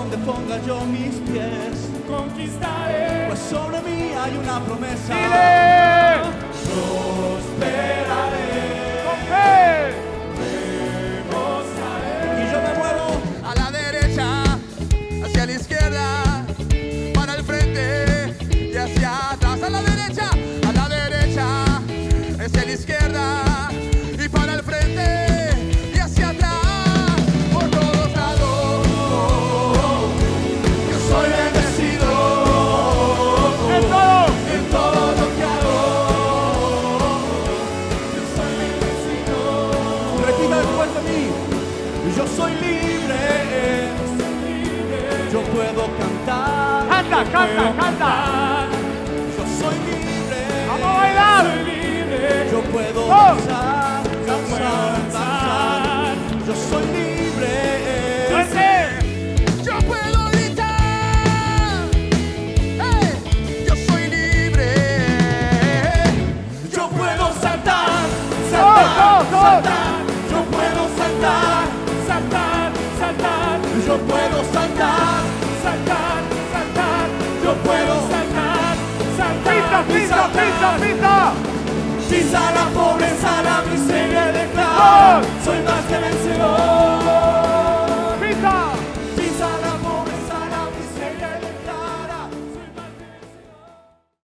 donde ponga yo mis pies, conquistaré. Pues sobre mí hay una promesa. Yo soy libre, yo puedo cantar. Canta, canta, canta. puedo saltar, saltar, saltar. Yo puedo saltar, saltar. Pisa, pisa. Pisa la pobreza.